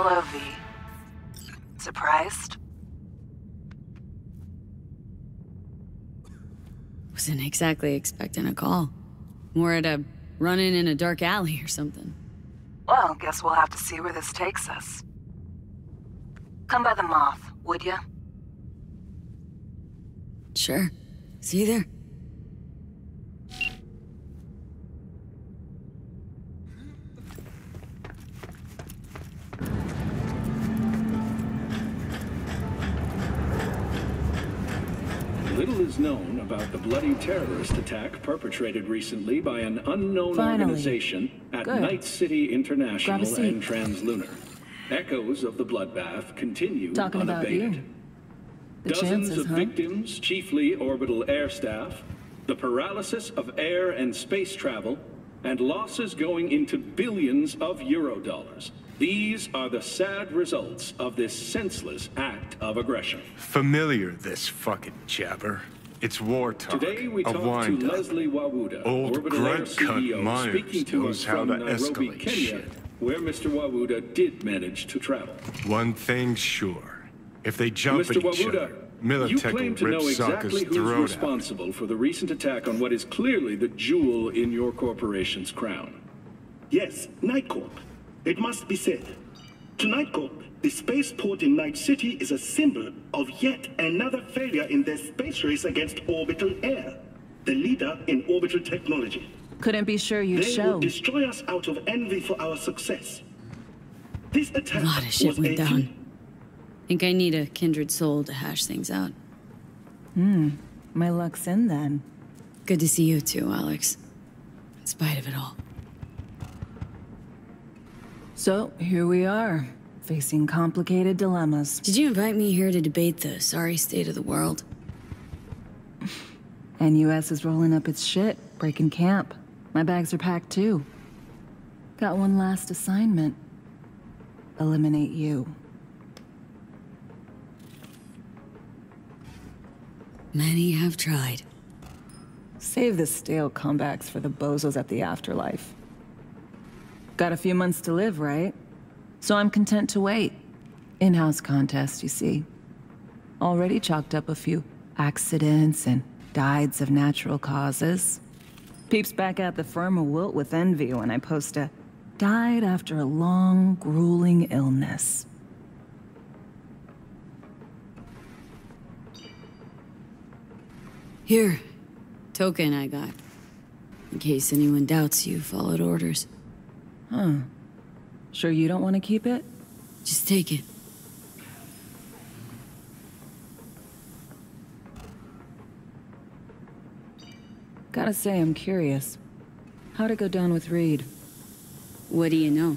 Hello, V. Surprised? Wasn't exactly expecting a call. More at a run-in in a dark alley or something. Well, guess we'll have to see where this takes us. Come by the Moth, would ya? Sure. See you there. Little is known about the bloody terrorist attack perpetrated recently by an unknown Finally. organization at Good. Night City International and Translunar. Echoes of the bloodbath continue Talking about unabated. Dozens chances, of huh? victims, chiefly orbital air staff, the paralysis of air and space travel, and losses going into billions of eurodollars. These are the sad results of this senseless act of aggression. Familiar, this fucking jabber. It's war talk. Today we a talk to wind. Leslie Wawuda, Old grunt CEO, Myers speaking to knows us how from to Nairobi, escalate Kenya, shit. where Mr. Wawuda did manage to travel. One thing's sure. If they jump Mr. at each Wawuda, other, you Militech claim will to rip know exactly who's responsible for the recent attack on what is clearly the jewel in your corporation's crown. Yes, Nightcorp. It must be said. tonight, Nightcorp, the spaceport in Night City is a symbol of yet another failure in their space race against orbital air, the leader in orbital technology. Couldn't be sure you'd They show. will destroy us out of envy for our success. This attack A lot of shit went down. Think I need a kindred soul to hash things out. Hmm. My luck's in then. Good to see you too, Alex. In spite of it all. So, here we are, facing complicated dilemmas. Did you invite me here to debate the sorry state of the world? NUS is rolling up its shit, breaking camp. My bags are packed too. Got one last assignment. Eliminate you. Many have tried. Save the stale comebacks for the bozos at the afterlife. Got a few months to live, right? So I'm content to wait. In-house contest, you see. Already chalked up a few accidents and dieds of natural causes. Peeps back at the firm will wilt with envy when I post a died after a long, grueling illness. Here. Token I got. In case anyone doubts you followed orders. Sure you don't want to keep it? Just take it. Gotta say, I'm curious. How'd it go down with Reed? What do you know?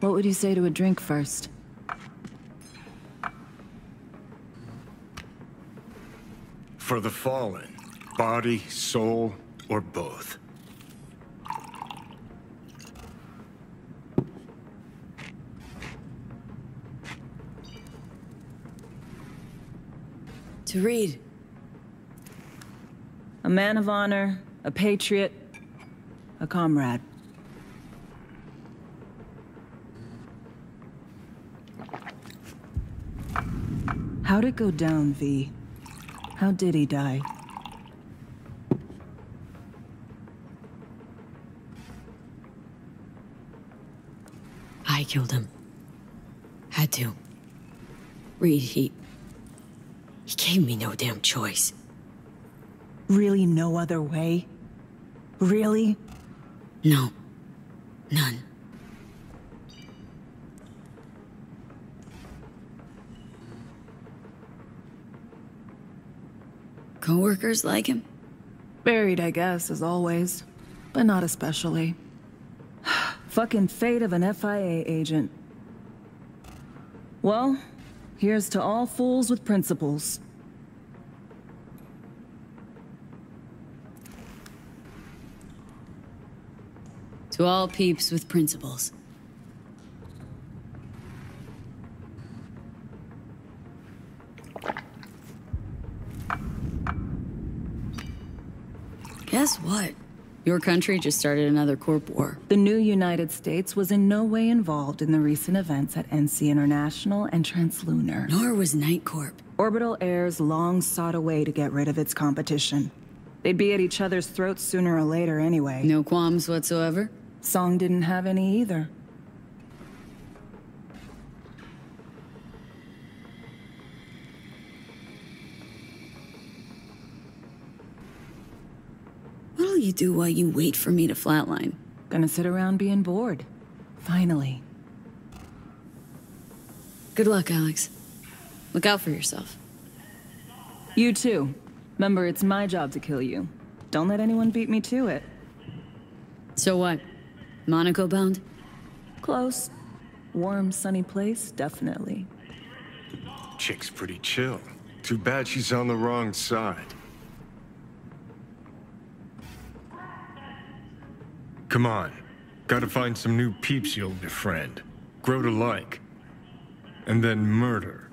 What would you say to a drink first? For the fallen, body, soul, or both. To Reed. A man of honor, a patriot, a comrade. How'd it go down, V? How did he die? I killed him. Had to. Reed, he. He gave me no damn choice. Really no other way? Really? No. None. Coworkers like him? Buried, I guess, as always. But not especially. Fucking fate of an FIA agent. Well, here's to all fools with principles. To all peeps with principles. Guess what? Your country just started another corp war. The new United States was in no way involved in the recent events at NC International and Translunar. Nor was Night Corp. Orbital Air's long sought a way to get rid of its competition. They'd be at each other's throats sooner or later anyway. No qualms whatsoever? Song didn't have any either. You do while you wait for me to flatline? Gonna sit around being bored. Finally. Good luck, Alex. Look out for yourself. You too. Remember, it's my job to kill you. Don't let anyone beat me to it. So what? Monaco bound? Close. Warm, sunny place, definitely. Chick's pretty chill. Too bad she's on the wrong side. Come on. Gotta find some new peeps you'll befriend. Grow to like. And then murder.